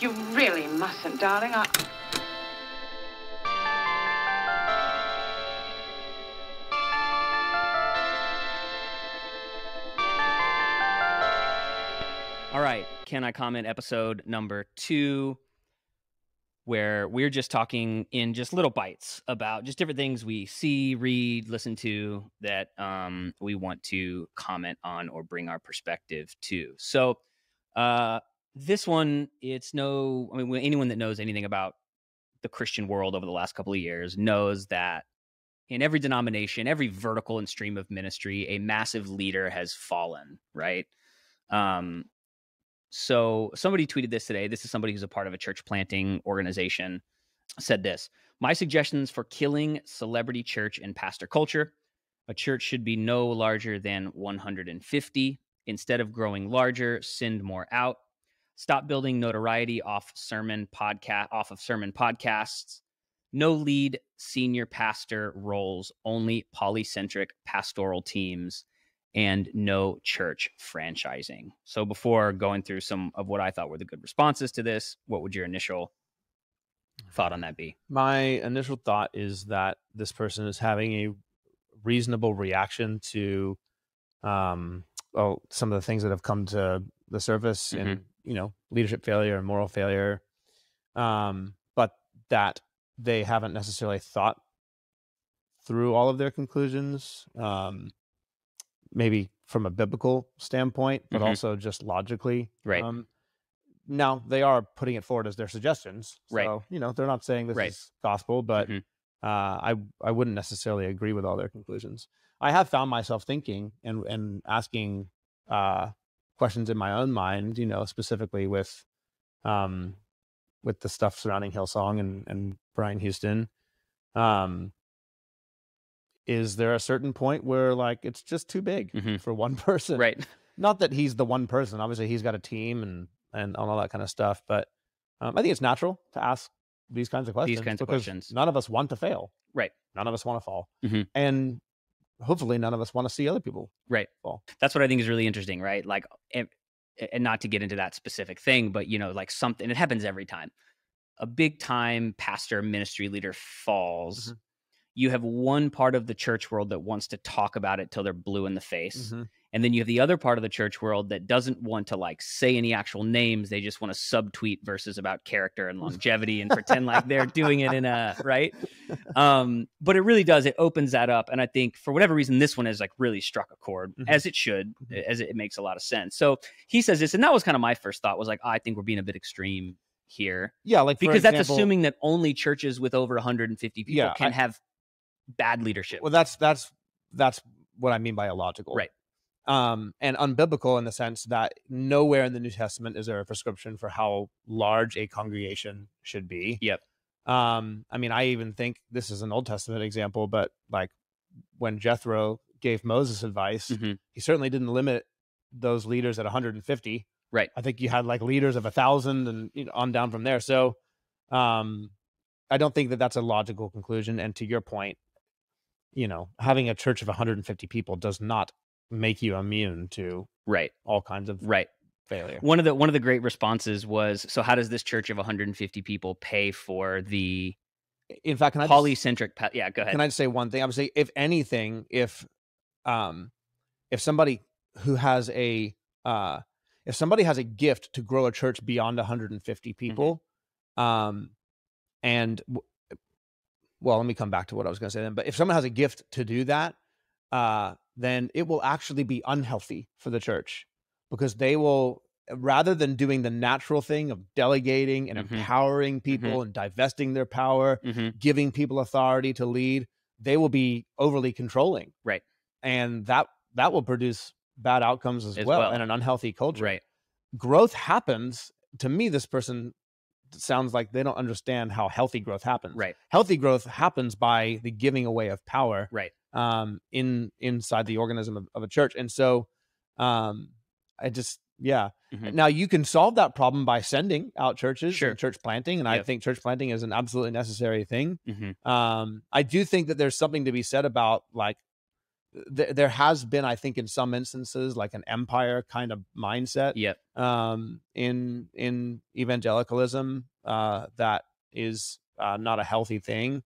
You really mustn't, darling. I... All right, can I comment episode number two, where we're just talking in just little bites about just different things we see, read, listen to that um, we want to comment on or bring our perspective to. So, uh, this one, it's no, I mean, anyone that knows anything about the Christian world over the last couple of years knows that in every denomination, every vertical and stream of ministry, a massive leader has fallen, right? Um, so somebody tweeted this today. This is somebody who's a part of a church planting organization. Said this My suggestions for killing celebrity church and pastor culture. A church should be no larger than 150. Instead of growing larger, send more out. Stop building notoriety off sermon podcast off of sermon podcasts. No lead senior pastor roles, only polycentric pastoral teams and no church franchising. So before going through some of what I thought were the good responses to this, what would your initial thought on that be? My initial thought is that this person is having a reasonable reaction to um well some of the things that have come to the surface Mhm. and you know leadership failure and moral failure um but that they haven't necessarily thought through all of their conclusions um maybe from a biblical standpoint but Mhm. also just logically Right. um now they are putting it forward as their suggestions Right. so you know they're not saying this Right. is gospel but Mhm. uh, I I wouldn't necessarily agree with all their conclusions. I have found myself thinking and and asking uh, questions in my own mind, you know, specifically with um, with the stuff surrounding Hillsong and and Brian Houston. Um, is there a certain point where like it's just too big Mhm. for one person? Right. Not that he's the one person. Obviously, he's got a team and and all that kind of stuff. But um, I think it's natural to ask these kinds of questions. These kinds of questions. None of us want to fail. Right. None of us want to fall. Mhm. And hopefully, none of us want to see other people Right. fall. That's what I think is really interesting, right? Like, and, and not to get into that specific thing, but you know, like something, it happens every time. A big time pastor, ministry leader falls. Mhm. You have one part of the church world that wants to talk about it till they're blue in the face. Mhm. And then you have the other part of the church world that doesn't want to like say any actual names. They just want to subtweet verses about character and longevity and pretend like they're doing it in a right. Um, but it really does. It opens that up. And I think for whatever reason, this one has like really struck a chord Mhm. as it should, Mhm. as it, it makes a lot of sense. So he says this, and that was kind of my first thought was like, I think we're being a bit extreme here Yeah, like because that's assuming that only churches with over 150 people Yeah, can I- have bad leadership. Well, that's that's that's what I mean by illogical, Right. Um, and unbiblical in the sense that nowhere in the New Testament is there a prescription for how large a congregation should be. Yep. Um, I mean, I even think this is an Old Testament example, but like when Jethro gave Moses advice, Mhm. he certainly didn't limit those leaders at 150. Right. I think you had like leaders of a thousand and you know, on down from there. So, um, I don't think that that's a logical conclusion. And to your point, you know, having a church of 150 people does not make you immune to Right. all kinds of Right. failure. One of the one of the great responses was, so how does this church of 150 people pay for the In fact, can I just- polycentric? Pa- yeah, go ahead. Can I just say one thing? I would say, if anything, if um, if somebody who has a uh, if somebody has a gift to grow a church beyond 150 people, um, and w- well, let me come back to what I was going to say then. But if someone has a gift to do that, uh, then it will actually be unhealthy for the church because they will rather than doing the natural thing of delegating and Mhm. empowering people and divesting their power hmm giving people authority to lead, they will be overly controlling. Right. And that that will produce bad outcomes as, As well, well. and an unhealthy culture. Right. Growth happens. To me, this person sounds like they don't understand how healthy growth happens. Right. Healthy growth happens by the giving away of power Right. Um in inside the organism of, of a church. And so um I just yeah. Mhm. Now you can solve that problem by sending out churches Sure. and church planting. And I think church planting is an absolutely necessary thing hmm um i do think that there's something to be said about like th- there has been, I think, in some instances, like an empire kind of mindset Yep. um, in in evangelicalism uh, that is uh, not a healthy thing.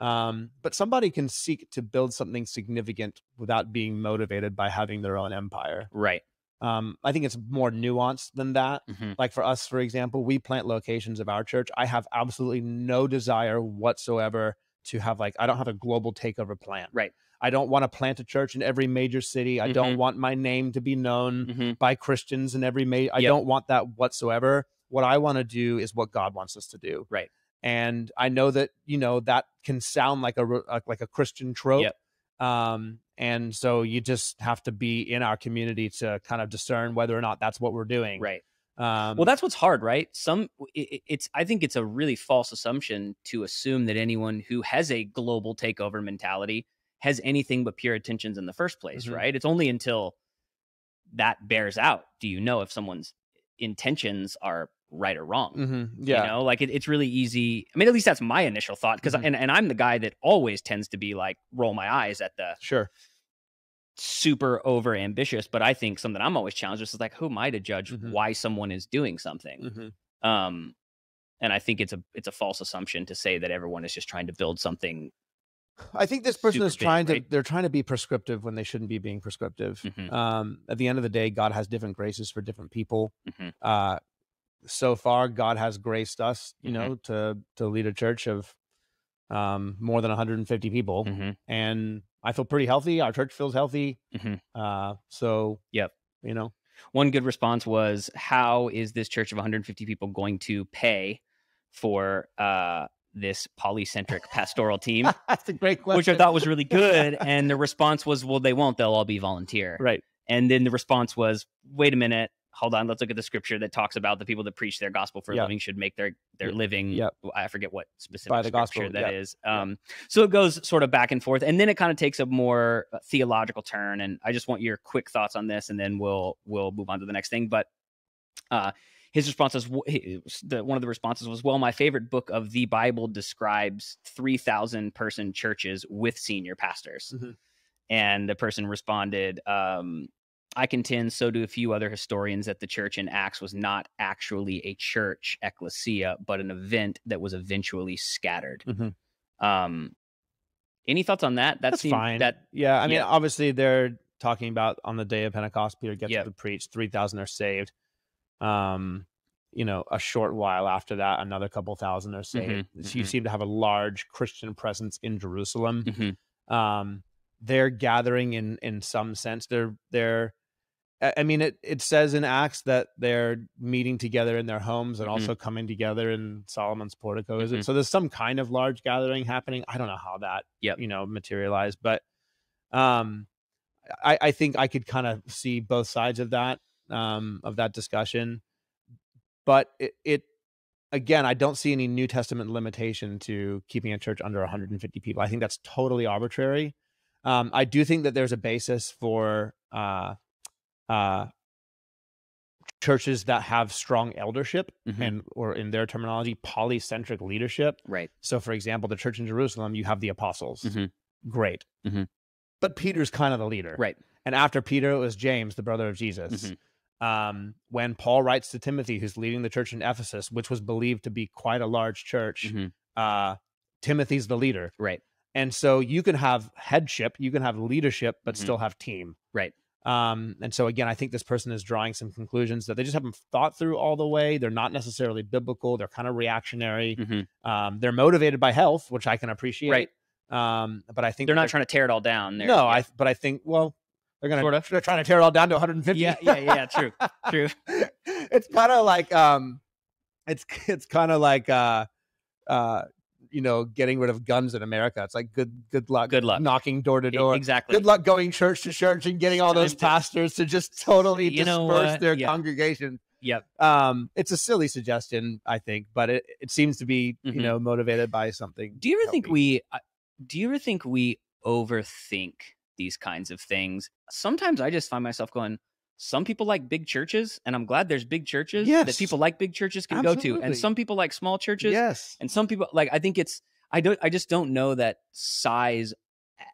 Um, but somebody can seek to build something significant without being motivated by having their own empire. Right. Um, I think it's more nuanced than that. Mhm. Like for us, for example, we plant locations of our church. I have absolutely no desire whatsoever to have like I don't have a global takeover plan. Right. I don't want to plant a church in every major city. I don't Mhm. want my name to be known Mhm. by Christians in every major. I Yep. don't want that whatsoever. What I want to do is what God wants us to do. Right. And I know that you know that can sound like a like- a Christian trope. Yep. Um, and so you just have to be in our community to kind of discern whether or not that's what we're doing. Right. Um, Well, that's what's hard, right? Some i- i- it's I think it's a really false assumption to assume that anyone who has a global takeover mentality has anything but pure intentions in the first place, Mhm. right? It's only until that bears out do you know if someone's intentions are right or wrong. mhm, yeah. You know, like it, it's really easy. I mean, at least that's my initial thought because Mhm. and, and I'm the guy that always tends to be like roll my eyes at the Sure. super over ambitious, but I think something I'm always challenged with is like, who am I to judge Mhm. why someone is doing something? Mhm. Um, and I think it's a it's a false assumption to say that everyone is just trying to build something. I think this person is big, trying to they're trying to be prescriptive when they shouldn't be being prescriptive. Mhm. Um, at the end of the day, God has different graces for different people. Mhm. Uh, so far, God has graced us, you Mhm. know, to to lead a church of um, more than 150 people, Mhm. and I feel pretty healthy. Our church feels healthy. Mhm. Uh, so Yep. you know, One good response was, "How is this church of 150 people going to pay for uh, this polycentric pastoral team?" that's a great question. Which I thought was really good. And the response was, "Well, they won't. They'll all be volunteer." right. And then the response was, "Wait a minute, hold on. Let's look at the scripture that talks about the people that preach their gospel for a living should make their their living. Yep. I forget what specific By the scripture gospel, that is. Um, so it goes sort of back and forth, and then it kind of takes a more uh, theological turn. And I just want your quick thoughts on this, and then we'll we'll move on to the next thing. But uh, his response was one of the responses was, "Well, my favorite book of the Bible describes three thousand person churches with senior pastors." Mhm. And the person responded, um, I contend, so do a few other historians, that the church in Acts was not actually a church, ecclesia, but an event that was eventually scattered. Mhm. Um, any thoughts on that? That That's seemed fine. that yeah, I mean, yeah. obviously they're talking about on the day of Pentecost, Peter gets Yep. to preach, three thousand are saved. Um, you know, a short while after that, another couple thousand are saved. So you mhm. seem to have a large Christian presence in Jerusalem. Mhm. Um, they're gathering in in some sense. They're they're. I mean, it it says in Acts that they're meeting together in their homes and Mhm. also coming together in Solomon's portico. Is Mhm. it so? There's some kind of large gathering happening. I don't know how that Yep. you know materialized, but um, I I think I could kind of see both sides of that um of that discussion, but it, it again I don't see any New Testament limitation to keeping a church under 150 people. I think that's totally arbitrary. Um, I do think that there's a basis for uh, uh, churches that have strong eldership Mhm. and, or in their terminology, polycentric leadership. right. So, for example, the church in Jerusalem, you have the apostles. Mhm. Great. Mhm. But Peter's kind of the leader. Right. And after Peter, it was James, the brother of Jesus. Um, when Paul writes to Timothy, who's leading the church in Ephesus, which was believed to be quite a large church, Mhm. uh, Timothy's the leader. Right. And so you can have headship, you can have leadership, but Mhm. still have team. Right. Um, and so again, I think this person is drawing some conclusions that they just haven't thought through all the way. They're not necessarily biblical. They're kind of reactionary. Mhm. Um, they're motivated by health, which I can appreciate. Right. Um, but I think They're not they're- trying to tear it all down. They're, no, yeah. I but I think well, they're gonna Sort of. they're trying to tear it all down to 150. Yeah, yeah, yeah, true, true. it's kind of like um, it's it's kind of like uh, uh, you know, getting rid of guns in America. It's like good good luck, Good luck. knocking door to door. exactly. Good luck going church to church and getting all those pastors to just totally You disperse their Yeah. congregation. Yep. Um, it's a silly suggestion, I think, but it, it seems to be Mhm. you know motivated by something. Do you ever think we? uh, Do you ever think we overthink these kinds of things? Sometimes I just find myself going. Some people like big churches, and I'm glad there's big churches that people like big churches can go to, and some people like small churches, Yes. and some people like. I think it's. I don't. I just don't know that size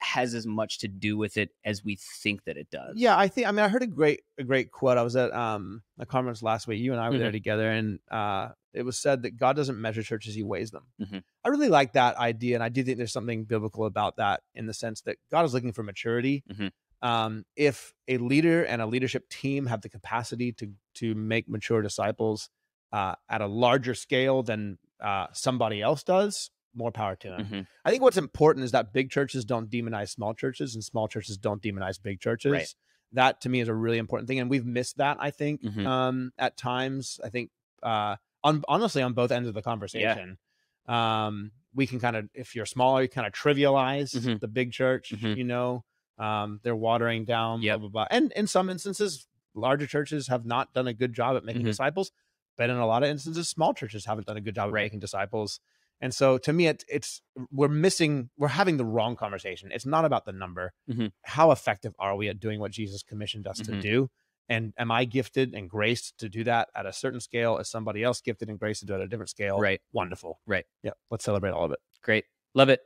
has as much to do with it as we think that it does. Yeah, I think. I mean, I heard a great a great quote. I was at um a conference last week. You and I were there Mhm. together, and uh, it was said that God doesn't measure churches; He weighs them. Mhm. I really like that idea, and I do think there's something biblical about that in the sense that God is looking for maturity. Mhm. Um, if a leader and a leadership team have the capacity to to make mature disciples uh, at a larger scale than uh, somebody else does, more power to them. Mhm. I think what's important is that big churches don't demonize small churches and small churches don't demonize big churches. Right. That to me is a really important thing. And we've missed that, I think, Mhm. um, at times. I think, uh, on, honestly, on both ends of the conversation. Um, we can kind of, if you're smaller, you kind of trivialize Mhm. the big church, Mhm. you know, um, they're watering down, Yep. blah, blah, blah. And in some instances, larger churches have not done a good job at making Mhm. disciples. But in a lot of instances, small churches haven't done a good job at Right. making disciples. And so to me, it, it's we're missing, we're having the wrong conversation. It's not about the number. Mhm. How effective are we at doing what Jesus commissioned us Mhm. to do? And am I gifted and graced to do that at a certain scale? Is somebody else gifted and graced to do it at a different scale? Right. Wonderful. Right. Yeah. Let's celebrate all of it. Great. Love it.